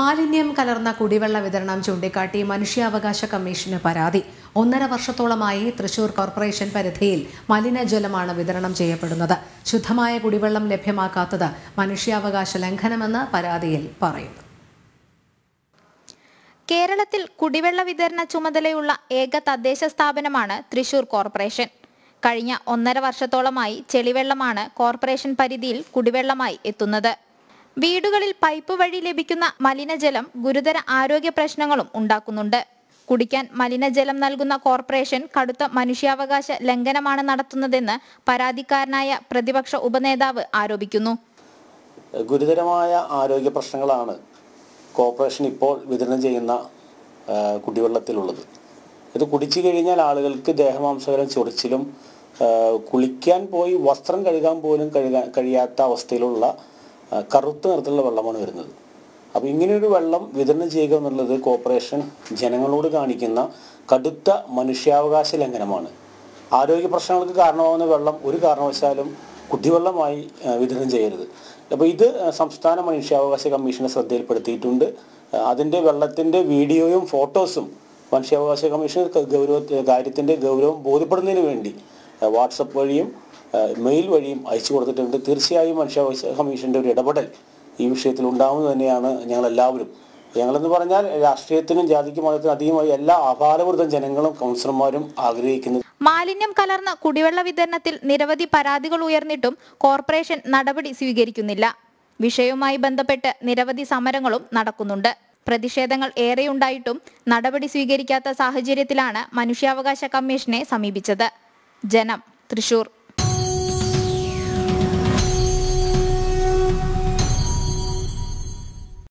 മാലിന്യം കലർന്ന കുടിവെള്ള വിതരണം ചൂണ്ടിക്കാട്ടി മനുഷ്യാവകാശ കമ്മീഷന് പരാതി. ഒന്നര വർഷത്തോളമായി തൃശൂർ കോർപ്പറേഷൻ പരിധിയിൽ മലിനജലമാണ് വിതരണം ചെയ്യപ്പെടുന്നത്. ശുദ്ധമായ കുടിവെള്ളം ലഭ്യമാക്കാത്തത് മനുഷ്യാവകാശ ലംഘനമെന്ന് പരാതിയിൽ പറയുന്നു. കേരളത്തിൽ കുടിവെള്ള വിതരണ ചുമതലയുള്ള ഏക തദ്ദേശ സ്ഥാപനമാണ് തൃശൂർ കോർപ്പറേഷൻ. കഴിഞ്ഞ ഒന്നര വർഷത്തോളമായി ചെളിവെള്ളമാണ് കോർപ്പറേഷൻ പരിധിയിൽ കുടിവെള്ളമായി എത്തുന്നത്. വീടുകളിൽ പൈപ്പ് വഴി ലഭിക്കുന്ന മലിനജലം ഗുരുതര ആരോഗ്യ പ്രശ്നങ്ങളും ഉണ്ടാക്കുന്നുണ്ട്. കുടിക്കാൻ മലിനജലം നൽകുന്ന കോർപ്പറേഷൻ കടുത്ത മനുഷ്യാവകാശ ലംഘനമാണ് നടത്തുന്നതെന്ന് പരാതിക്കാരനായ പ്രതിപക്ഷ ഉപനേതാവ് ആരോപിക്കുന്നു. ഗുരുതരമായ ആരോഗ്യ പ്രശ്നങ്ങളാണ് കോർപ്പറേഷൻ ഇപ്പോൾ വിതരണം ചെയ്യുന്ന കുടിവെള്ളത്തിലുള്ളത്. ഇത് കുടിച്ചു കഴിഞ്ഞാൽ ആളുകൾക്ക് ദേഹമാംസകരം ചൊറിച്ചിലും കുളിക്കാൻ പോയി വസ്ത്രം കഴുകാൻ പോലും കഴുകാൻ കഴിയാത്ത അവസ്ഥയിലുള്ള കറുത്ത നിറത്തിലുള്ള വെള്ളമാണ് വരുന്നത്. അപ്പോൾ ഇങ്ങനെയൊരു വെള്ളം വിതരണം ചെയ്യുക എന്നുള്ളത് കോർപ്പറേഷൻ ജനങ്ങളോട് കാണിക്കുന്ന കടുത്ത മനുഷ്യാവകാശ ലംഘനമാണ്. ആരോഗ്യ പ്രശ്നങ്ങൾക്ക് കാരണമാകുന്ന വെള്ളം ഒരു കാരണവശാലും കുടിവെള്ളമായി വിതരണം ചെയ്യരുത്. അപ്പോൾ ഇത് സംസ്ഥാന മനുഷ്യാവകാശ കമ്മീഷനെ ശ്രദ്ധയിൽപ്പെടുത്തിയിട്ടുണ്ട്. അതിന്റെ വെള്ളത്തിന്റെ വീഡിയോയും ഫോട്ടോസും മനുഷ്യാവകാശ കമ്മീഷൻ ഗൗരവ കാര്യത്തിന്റെ ഗൗരവം ബോധ്യപ്പെടുന്നതിന് വേണ്ടി വാട്സപ്പ് വഴിയും മെയിൽ വഴിയും അയച്ചു കൊടുത്തിട്ടുണ്ട്. തീർച്ചയായും മനുഷ്യാവകാശ കമ്മീഷന്റെ ഒരു ഇടപെടൽ ഈ വിഷയത്തിൽ ഉണ്ടാവുന്നത് തന്നെയാണ് ഞങ്ങളെല്ലാവരും. ഞങ്ങളെന്ന് പറഞ്ഞാൽ രാഷ്ട്രീയത്തിനും ജാതിക്കും മതത്തിനും അധികമായി എല്ലാ ആഭാരവൃതം ജനങ്ങളും കൗൺസിലർമാരും ആഗ്രഹിക്കുന്നത്. മാലിന്യം കലർന്ന കുടിവെള്ള വിതരണത്തിൽ നിരവധി പരാതികൾ ഉയർന്നിട്ടും കോർപ്പറേഷൻ നടപടി സ്വീകരിക്കുന്നില്ല. വിഷയവുമായി ബന്ധപ്പെട്ട് നിരവധി സമരങ്ങളും നടക്കുന്നുണ്ട്. പ്രതിഷേധങ്ങൾ ഏറെയുണ്ടായിട്ടും നടപടി സ്വീകരിക്കാത്ത സാഹചര്യത്തിലാണ് മനുഷ്യാവകാശ കമ്മീഷനെ സമീപിച്ചത്. ജനം തൃശൂർ.